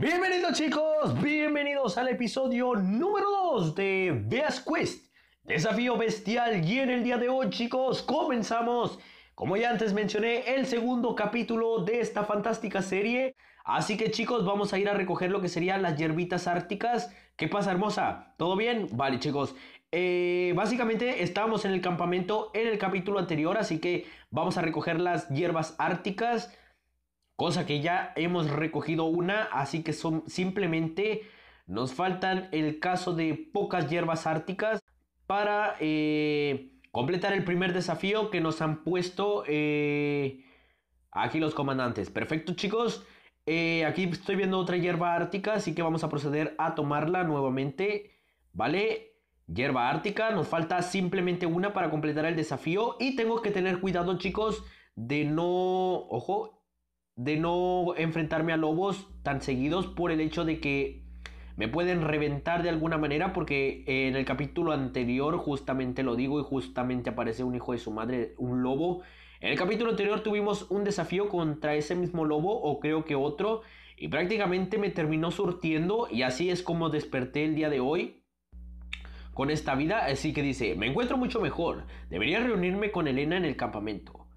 Bienvenidos chicos, bienvenidos al episodio número 2 de Beas Quest, desafío bestial y en el día de hoy chicos comenzamos, como ya antes mencioné, el segundo capítulo de esta fantástica serie, así que chicos vamos a ir a recoger lo que serían las hierbitas árticas, ¿qué pasa hermosa? ¿Todo bien? Vale chicos, eh, básicamente estábamos en el campamento en el capítulo anterior, así que vamos a recoger las hierbas árticas, Cosa que ya hemos recogido una, así que son simplemente nos faltan el caso de pocas hierbas árticas para eh, completar el primer desafío que nos han puesto eh, aquí los comandantes. Perfecto chicos, eh, aquí estoy viendo otra hierba ártica, así que vamos a proceder a tomarla nuevamente, ¿vale? Hierba ártica, nos falta simplemente una para completar el desafío y tengo que tener cuidado chicos de no, ojo, de no enfrentarme a lobos tan seguidos por el hecho de que me pueden reventar de alguna manera porque en el capítulo anterior justamente lo digo y justamente aparece un hijo de su madre, un lobo. En el capítulo anterior tuvimos un desafío contra ese mismo lobo o creo que otro y prácticamente me terminó surtiendo y así es como desperté el día de hoy con esta vida. Así que dice, me encuentro mucho mejor, debería reunirme con Elena en el campamento.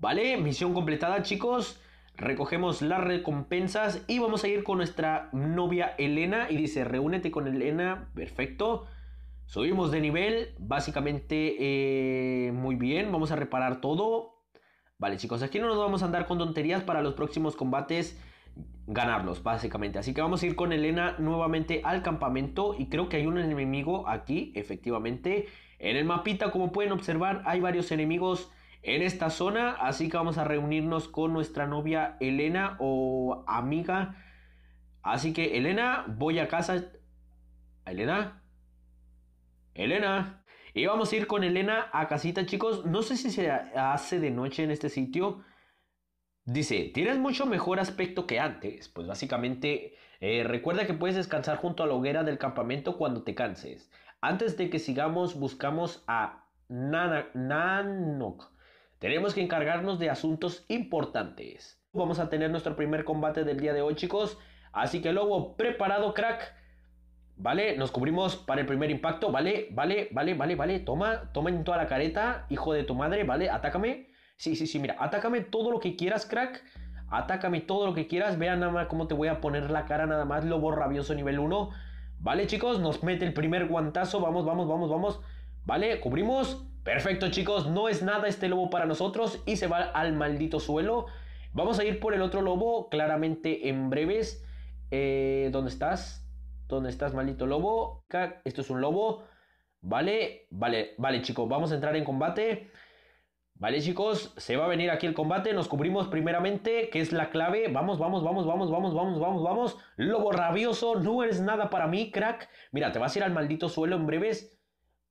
Vale, misión completada chicos. Recogemos las recompensas y vamos a ir con nuestra novia Elena. Y dice, reúnete con Elena. Perfecto. Subimos de nivel. Básicamente, eh, muy bien. Vamos a reparar todo. Vale chicos, aquí no nos vamos a andar con tonterías para los próximos combates ganarlos, básicamente. Así que vamos a ir con Elena nuevamente al campamento. Y creo que hay un enemigo aquí, efectivamente. En el mapita, como pueden observar, hay varios enemigos en esta zona. Así que vamos a reunirnos con nuestra novia Elena o amiga. Así que Elena, voy a casa. Elena. Elena. Y vamos a ir con Elena a casita, chicos. No sé si se hace de noche en este sitio. Dice, tienes mucho mejor aspecto que antes. Pues básicamente, eh, recuerda que puedes descansar junto a la hoguera del campamento cuando te canses. Antes de que sigamos, buscamos a Nanok tenemos que encargarnos de asuntos importantes. Vamos a tener nuestro primer combate del día de hoy, chicos. Así que lobo, preparado, crack. Vale, nos cubrimos para el primer impacto. Vale, vale, vale, vale, vale. Toma, toma en toda la careta, hijo de tu madre. Vale, atácame. Sí, sí, sí, mira, atácame todo lo que quieras, crack. Atácame todo lo que quieras. Vean nada más cómo te voy a poner la cara nada más. Lobo rabioso nivel 1. Vale, chicos, nos mete el primer guantazo. Vamos, vamos, vamos, vamos. Vale, cubrimos. Perfecto chicos, no es nada este lobo para nosotros y se va al maldito suelo. Vamos a ir por el otro lobo claramente en breves. Eh, ¿Dónde estás? ¿Dónde estás maldito lobo? Esto es un lobo. Vale, vale, vale chicos, vamos a entrar en combate. Vale chicos, se va a venir aquí el combate, nos cubrimos primeramente, que es la clave. Vamos, vamos, vamos, vamos, vamos, vamos, vamos, vamos. Lobo rabioso, no eres nada para mí, crack. Mira, te vas a ir al maldito suelo en breves.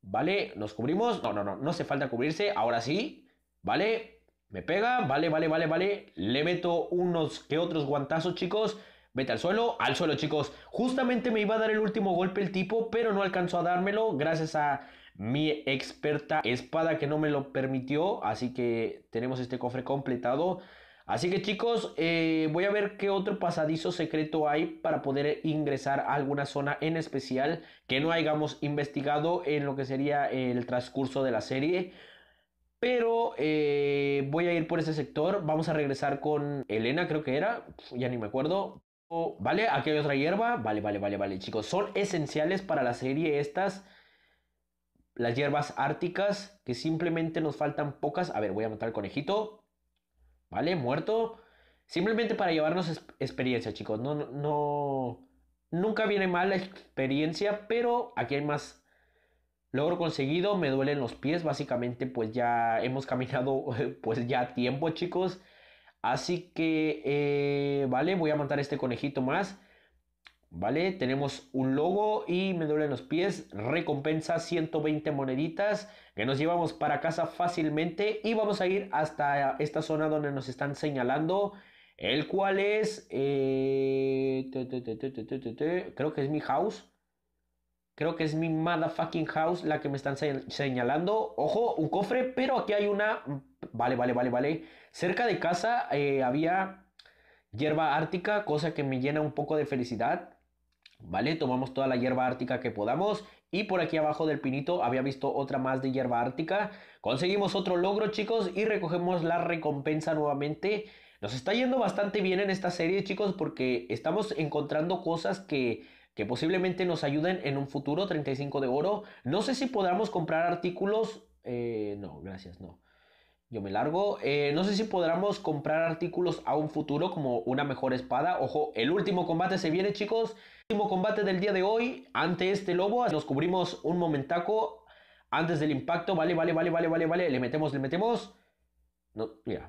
¿Vale? Nos cubrimos. No, no, no. No hace falta cubrirse. Ahora sí. ¿Vale? Me pega. Vale, vale, vale, vale. Le meto unos que otros guantazos, chicos. Vete al suelo. Al suelo, chicos. Justamente me iba a dar el último golpe el tipo, pero no alcanzó a dármelo gracias a mi experta espada que no me lo permitió. Así que tenemos este cofre completado. Así que chicos, eh, voy a ver qué otro pasadizo secreto hay para poder ingresar a alguna zona en especial que no hayamos investigado en lo que sería el transcurso de la serie. Pero eh, voy a ir por ese sector. Vamos a regresar con Elena, creo que era. ya ni me acuerdo. vale, aquí hay otra hierba. Vale, vale, vale, vale, chicos. Son esenciales para la serie estas. Las hierbas árticas, que simplemente nos faltan pocas. A ver, voy a matar al conejito. ¿Vale? Muerto. Simplemente para llevarnos experiencia, chicos. No, no. Nunca viene mal la experiencia, pero aquí hay más logro conseguido. Me duelen los pies, básicamente, pues ya hemos caminado, pues ya tiempo, chicos. Así que, eh, vale, voy a montar este conejito más. ¿Vale? Tenemos un logo y me duelen los pies. Recompensa 120 moneditas que nos llevamos para casa fácilmente. Y vamos a ir hasta esta zona donde nos están señalando. El cual es... creo que es mi house. Creo que es mi motherfucking house la que me están señalando. Ojo, un cofre, pero aquí hay una... Vale, vale, vale, vale. Cerca de casa había hierba ártica, cosa que me llena un poco de felicidad. ¿Vale? Tomamos toda la hierba ártica que podamos. Y por aquí abajo del pinito había visto otra más de hierba ártica. Conseguimos otro logro, chicos, y recogemos la recompensa nuevamente. Nos está yendo bastante bien en esta serie, chicos, porque estamos encontrando cosas que, que posiblemente nos ayuden en un futuro. 35 de oro. No sé si podamos comprar artículos. Eh, no, gracias, no. Yo me largo. Eh, no sé si podamos comprar artículos a un futuro como una mejor espada. Ojo, el último combate se viene, chicos. Último combate del día de hoy. Ante este lobo. Nos cubrimos un momentaco. Antes del impacto. Vale, vale, vale, vale, vale, vale. Le metemos, le metemos. No, mira.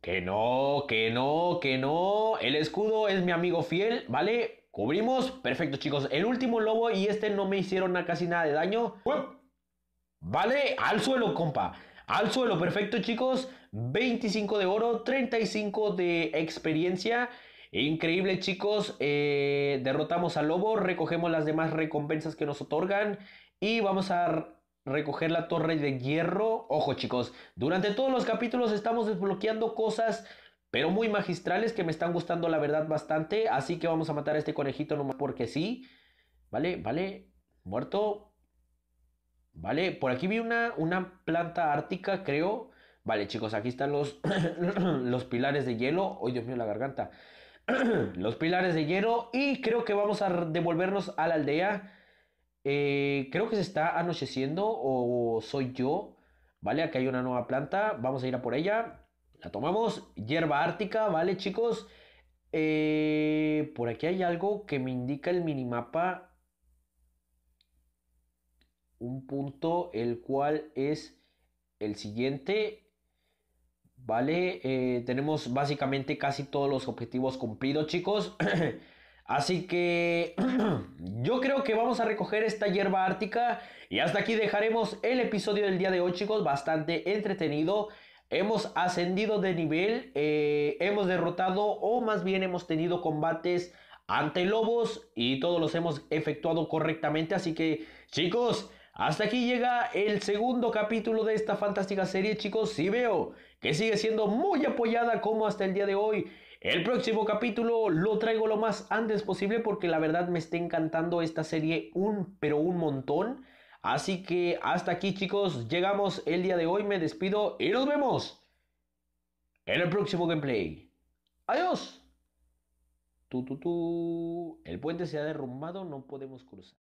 Que no, que no, que no. El escudo es mi amigo fiel, ¿vale? Cubrimos. Perfecto, chicos. El último lobo y este no me hicieron casi nada de daño. Vale, al suelo, compa. Al suelo, perfecto chicos. 25 de oro, 35 de experiencia. Increíble chicos. Eh, derrotamos al lobo, recogemos las demás recompensas que nos otorgan. Y vamos a recoger la torre de hierro. Ojo chicos, durante todos los capítulos estamos desbloqueando cosas pero muy magistrales que me están gustando la verdad bastante. Así que vamos a matar a este conejito nomás porque sí. Vale, vale. Muerto. ¿Vale? Por aquí vi una, una planta ártica, creo. Vale, chicos, aquí están los, los pilares de hielo. ¡Ay, Dios mío, la garganta! los pilares de hielo. Y creo que vamos a devolvernos a la aldea. Eh, creo que se está anocheciendo o soy yo. ¿Vale? Aquí hay una nueva planta. Vamos a ir a por ella. La tomamos. Hierba ártica, ¿vale, chicos? Eh, por aquí hay algo que me indica el minimapa un punto el cual es el siguiente. Vale, eh, tenemos básicamente casi todos los objetivos cumplidos chicos. Así que yo creo que vamos a recoger esta hierba ártica y hasta aquí dejaremos el episodio del día de hoy chicos, bastante entretenido. Hemos ascendido de nivel, eh, hemos derrotado o más bien hemos tenido combates ante lobos y todos los hemos efectuado correctamente. Así que chicos, hasta aquí llega el segundo capítulo de esta fantástica serie, chicos. Sí veo que sigue siendo muy apoyada como hasta el día de hoy. El próximo capítulo lo traigo lo más antes posible porque la verdad me está encantando esta serie un pero un montón. Así que hasta aquí chicos, llegamos el día de hoy, me despido y nos vemos en el próximo gameplay. Adiós. Tu, tu. El puente se ha derrumbado, no podemos cruzar.